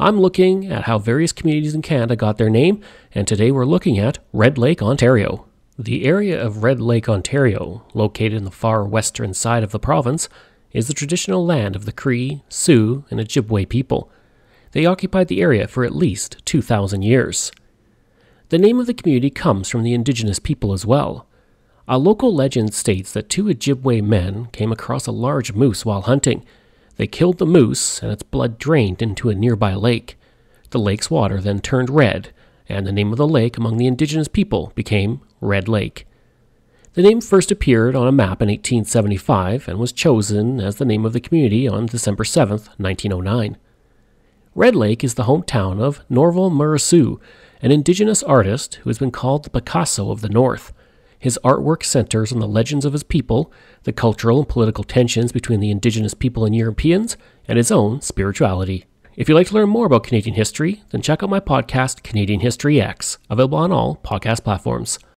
I'm looking at how various communities in Canada got their name, and today we're looking at Red Lake, Ontario. The area of Red Lake, Ontario, located in the far western side of the province, is the traditional land of the Cree, Sioux, and Ojibwe people. They occupied the area for at least 2,000 years. The name of the community comes from the indigenous people as well. A local legend states that two Ojibwe men came across a large moose while hunting. They killed the moose, and its blood drained into a nearby lake. The lake's water then turned red, and the name of the lake among the indigenous people became Red Lake. The name first appeared on a map in 1875 and was chosen as the name of the community on December 7, 1909. Red Lake is the hometown of Norval Morrisseau, an indigenous artist who has been called the Picasso of the North. His artwork centers on the legends of his people, the cultural and political tensions between the indigenous people and Europeans, and his own spirituality. If you'd like to learn more about Canadian history, then check out my podcast, Canadian History Ehx, available on all podcast platforms.